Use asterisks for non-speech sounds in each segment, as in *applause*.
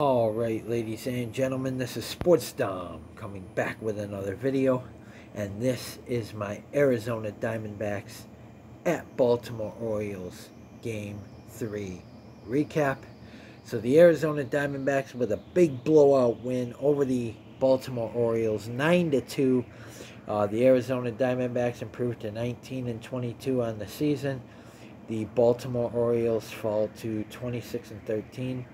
Alright ladies and gentlemen, this is Sports Dom coming back with another video and this is my Arizona Diamondbacks at Baltimore Orioles Game 3 recap. So the Arizona Diamondbacks with a big blowout win over the Baltimore Orioles 9 to 2. Uh, the Arizona Diamondbacks improved to 19 and 22 on the season. The Baltimore Orioles fall to 26 and 13.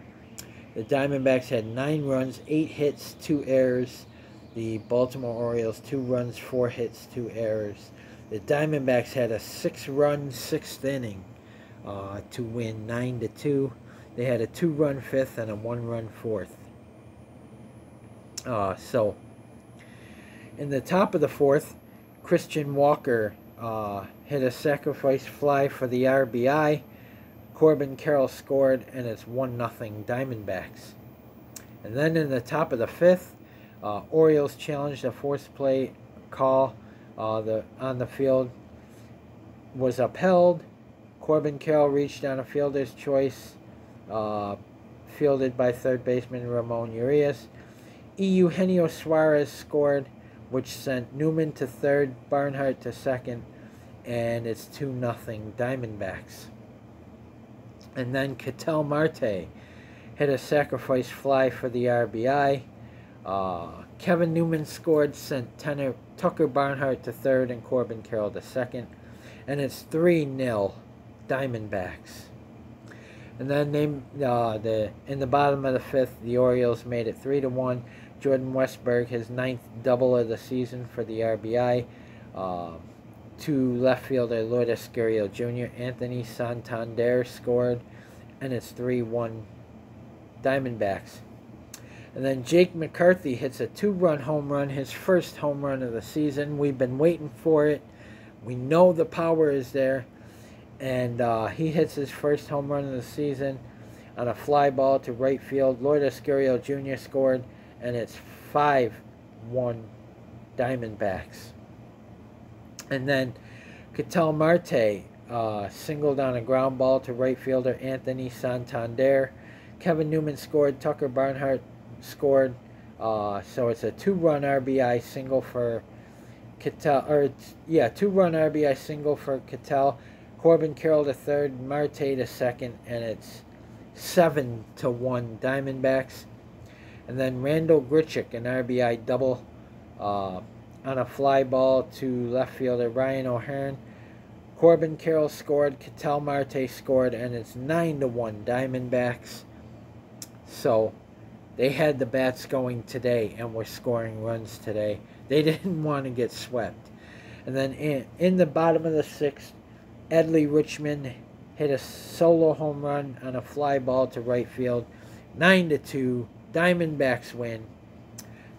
The Diamondbacks had nine runs, eight hits, two errors. The Baltimore Orioles, two runs, four hits, two errors. The Diamondbacks had a six-run sixth inning uh, to win nine to two. They had a two-run fifth and a one-run fourth. Uh, so, in the top of the fourth, Christian Walker uh, hit a sacrifice fly for the RBI. Corbin Carroll scored, and it's 1 nothing Diamondbacks. And then in the top of the fifth, uh, Orioles challenged a forced play call uh, the, on the field was upheld. Corbin Carroll reached on a fielder's choice, uh, fielded by third baseman Ramon Urias. Eugenio Suarez scored, which sent Newman to third, Barnhart to second, and it's 2 nothing Diamondbacks. And then Ketel Marte hit a sacrifice fly for the RBI. Uh, Kevin Newman scored, sent tenor, Tucker Barnhart to third and Corbin Carroll to second. And it's 3-0 Diamondbacks. And then they, uh, the in the bottom of the fifth, the Orioles made it 3 to 1. Jordan Westburg, his ninth double of the season for the RBI. Uh, to left fielder Lourdes Gurriel Jr. Anthony Santander scored, and it's 3-1 Diamondbacks. And then Jake McCarthy hits a two-run home run, his first home run of the season. We've been waiting for it. We know the power is there. And uh, he hits his first home run of the season on a fly ball to right field. Lourdes Gurriel Jr. scored, and it's 5-1 Diamondbacks. And then Ketel Marte uh, singled on a ground ball to right fielder Anthony Santander. Kevin Newman scored. Tucker Barnhart scored. Uh, so it's a two-run RBI single for Ketel, or yeah, two-run RBI single for Ketel. Corbin Carroll to third, Marte to second, and it's seven to one Diamondbacks. And then Randall Grichuk, an RBI double. Uh, on a fly ball to left fielder Ryan O'Hearn. Corbin Carroll scored, Ketel Marte scored, and it's 9 to 1 Diamondbacks. So they had the bats going today and were scoring runs today. They *laughs* didn't want to get swept. And then in, in the bottom of the sixth, Adley Rutschman hit a solo home run on a fly ball to right field. 9 to 2. Diamondbacks win.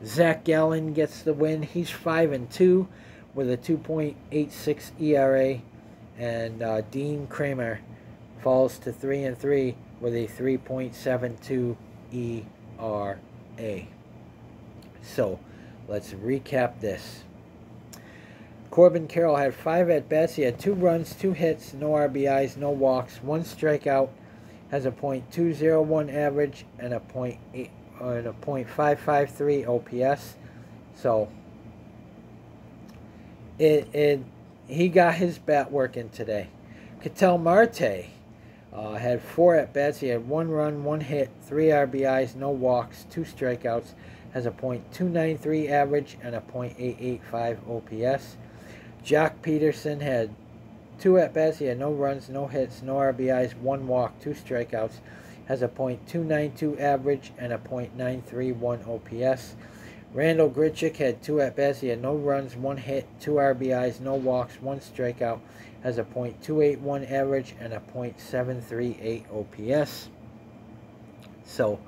Zac Gallen gets the win. He's 5 and 2 with a 2.86 ERA. And uh, Dean Kremer falls to 3 and 3 with a 3.72 ERA. So let's recap this. Corbin Carroll had five at bats. He had two runs, two hits, no RBIs, no walks, one strikeout, has a .201 average and a .8 and a .553 OPS. So it, it he got his bat working today. Ketel Marte uh, had four at bats. He had one run, one hit, three RBIs, no walks, two strikeouts. Has a .293 average and a .885 OPS. Joc Pederson had two at bats. He had no runs, no hits, no RBIs, one walk, two strikeouts has a .292 average and a .931 OPS. Randall Grichuk had two at bats. He had no runs, one hit, two RBIs, no walks, one strikeout. Has a .281 average and a .738 OPS. So,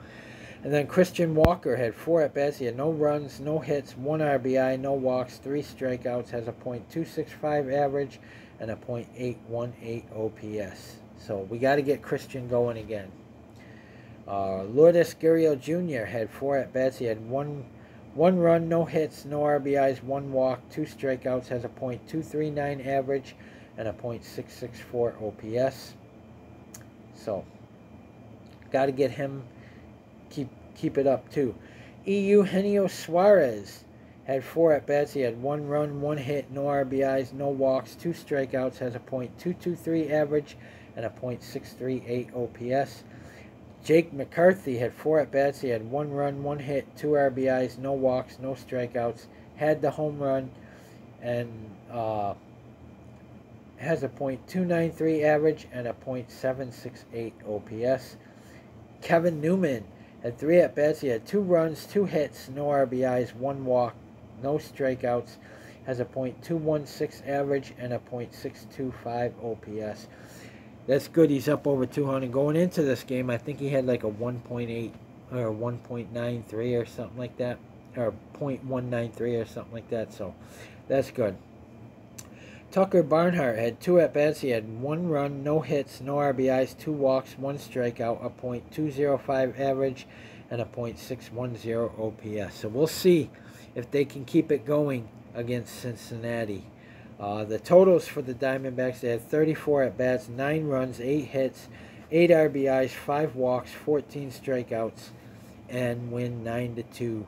and then Christian Walker had four at bats. He had no runs, no hits, one RBI, no walks, three strikeouts. Has a .265 average and a .818 OPS. So we got to get Christian going again. Uh, Lourdes Gurriel Jr. had four at bats. He had one one run, no hits, no RBIs, one walk, two strikeouts, has a .239 average and a .664 OPS. So, got to get him, keep keep it up too. Eugenio Suarez had four at bats. He had one run, one hit, no RBIs, no walks, two strikeouts, has a .223 average and a .638 OPS. Jake McCarthy had four at bats. He had one run, one hit, two RBIs, no walks, no strikeouts. Had the home run, and uh, has a .293 average and a .768 OPS. Kevin Newman had three at bats. He had two runs, two hits, no RBIs, one walk, no strikeouts. Has a .216 average and a .625 OPS. That's good. He's up over 200. Going into this game, I think he had like a 1.8 or 1.93 or something like that, or 0.193 or something like that. So that's good. Tucker Barnhart had two at bats. He had one run, no hits, no RBIs, two walks, one strikeout, a .205 average, and a .610 OPS. So we'll see if they can keep it going against Cincinnati. Uh, the totals for the Diamondbacks, they had 34 at bats, 9 runs, 8 hits, 8 RBIs, 5 walks, 14 strikeouts, and win 9 to 2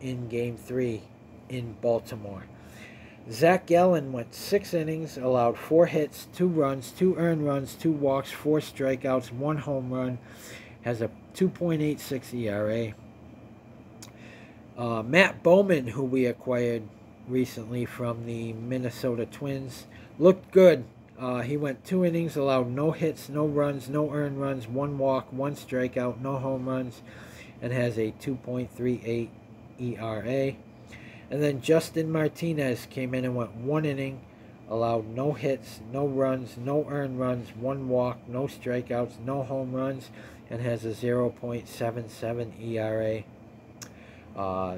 in game 3 in Baltimore. Zac Gallen went 6 innings, allowed 4 hits, 2 runs, 2 earned runs, 2 walks, 4 strikeouts, 1 home run, has a 2.86 ERA. Uh, Matt Bowman, who we acquired recently from the Minnesota Twins. Looked good. Uh, he went two innings, allowed no hits, no runs, no earned runs, one walk, one strikeout, no home runs, and has a 2.38 ERA. And then Justin Martinez came in and went one inning, allowed no hits, no runs, no earned runs, one walk, no strikeouts, no home runs, and has a 0.77 ERA. Uh,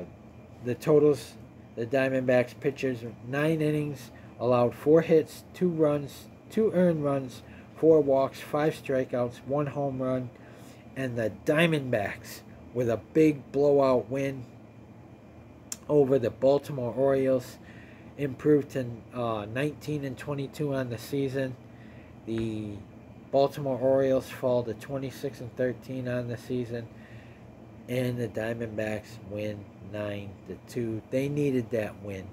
the totals the Diamondbacks pitchers nine innings, allowed four hits, two runs, two earned runs, four walks, five strikeouts, one home run, and the Diamondbacks with a big blowout win over the Baltimore Orioles, improved to uh, 19 and 22 on the season. The Baltimore Orioles fall to 26 and 13 on the season, and the Diamondbacks win 9 to 2. They needed that win.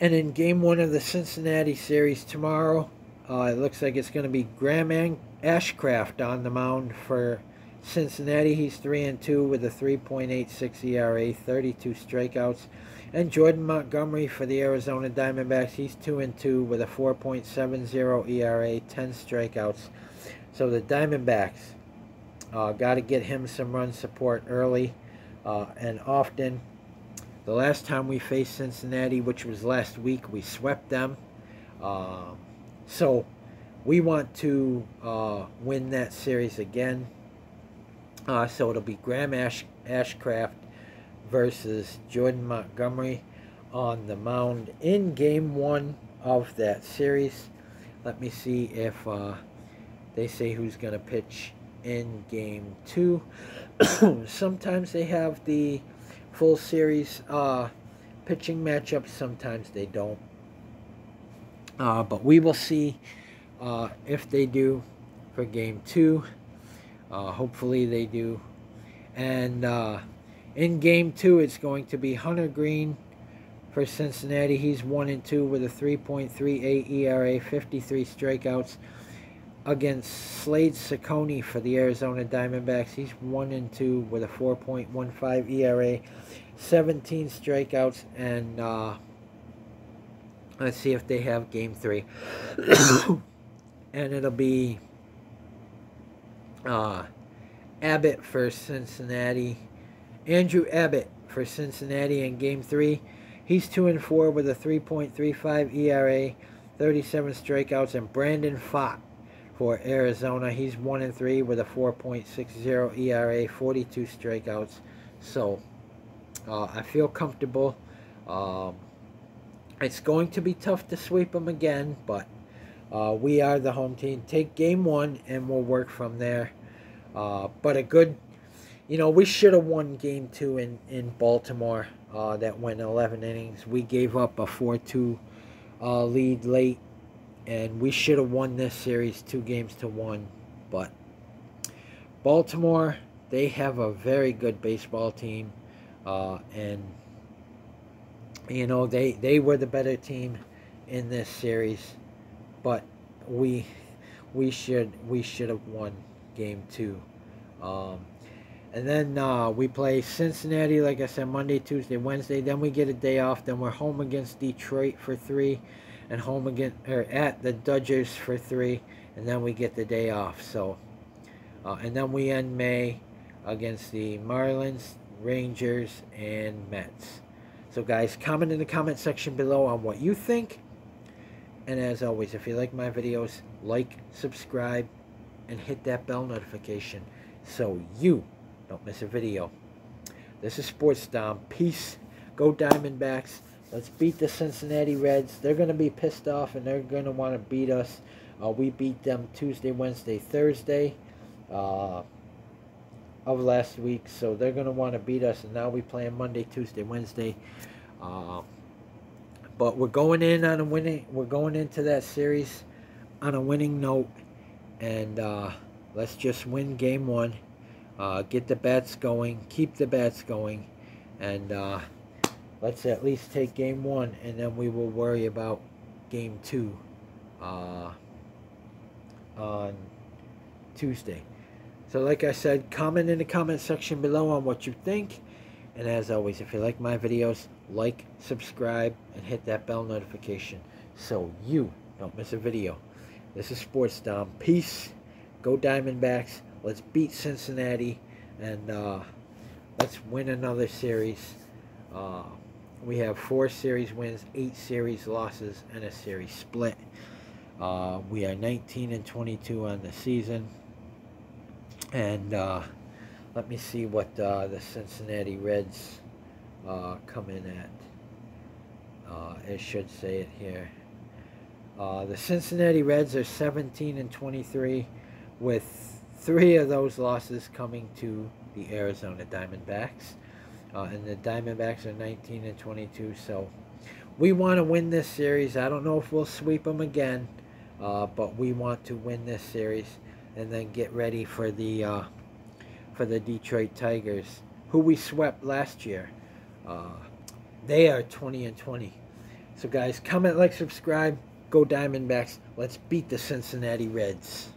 And in game one of the Cincinnati series tomorrow, uh, it looks like it's going to be Graham Ashcraft on the mound for Cincinnati. He's 3 and 2 with a 3.86 ERA, 32 strikeouts. And Jordan Montgomery for the Arizona Diamondbacks. He's 2 and 2 with a 4.70 ERA, 10 strikeouts. So the Diamondbacks uh, got to get him some run support early uh, and often. The last time we faced Cincinnati, which was last week, we swept them. Um, so we want to uh, win that series again. Uh, so it'll be Graham Ash Ashcraft versus Jordan Montgomery on the mound in game one of that series. Let me see if uh, they say who's going to pitch in game two. *coughs* Sometimes they have the full series uh, pitching matchups. Sometimes they don't. Uh, but we will see uh, if they do for game two. Uh, hopefully they do. And uh, in game two, it's going to be Hunter Greene for Cincinnati. He's 1 and 2 with a 3.38 ERA, 53 strikeouts against Slade Cecconi for the Arizona Diamondbacks. He's 1 and 2 with a 4.15 ERA, 17 strikeouts, and uh, let's see if they have game three. *coughs* and it'll be uh, Abbott for Cincinnati. Andrew Abbott for Cincinnati in game three. He's 2 and 4 with a 3.35 ERA, 37 strikeouts, and Brandon Pfaadt for Arizona. He's 1 and 3 with a 4.60 ERA, 42 strikeouts. So uh, I feel comfortable. Um, it's going to be tough to sweep them again, but uh, we are the home team. Take game one and we'll work from there. Uh, but a good, you know, we should have won game two in, in Baltimore. Uh, that went 11 innings. We gave up a 4 2 uh, lead late and we should have won this series two games to one. But Baltimore they have a very good baseball team, uh, and you know they they were the better team in this series, but we we should we should have won game two. Um, and then uh, we play Cincinnati, like I said, Monday, Tuesday, Wednesday. Then we get a day off. Then we're home against Detroit for three, and home again or at the Dodgers for three, and then we get the day off. So, uh, and then we end May against the Marlins, Rangers, and Mets. So, guys, comment in the comment section below on what you think. And as always, if you like my videos, like, subscribe, and hit that bell notification so you don't miss a video. This is Sports Dom. Peace. Go Diamondbacks. Let's beat the Cincinnati Reds. They're going to be pissed off and they're going to want to beat us. Uh, we beat them Tuesday, Wednesday, Thursday uh, of last week. So they're going to want to beat us. And now we play on Monday, Tuesday, Wednesday. Uh, but we're going in on a winning. We're going into that series on a winning note. And uh, let's just win game one uh, get the bats going, keep the bats going, and uh, let's at least take game one, and then we will worry about game two uh, on Tuesday. So like I said, comment in the comment section below on what you think. And as always, if you like my videos, like, subscribe, and hit that bell notification so you don't miss a video. This is Sports Dom. Peace. Go Diamondbacks. Let's beat Cincinnati and uh, let's win another series. Uh, we have four series wins, eight series losses, and a series split. Uh, we are 19 and 22 on the season. And uh, let me see what uh, the Cincinnati Reds uh, come in at. it should say it here. the Cincinnati Reds are 17 and 23 with three of those losses coming to the Arizona Diamondbacks. Uh, and the Diamondbacks are 19 and 22. So we want to win this series. I don't know if we'll sweep them again, uh, but we want to win this series and then get ready for the uh, for the Detroit Tigers, who we swept last year. Uh, they are 20 and 20. So guys, comment, like, subscribe. Go Diamondbacks. Let's beat the Cincinnati Reds.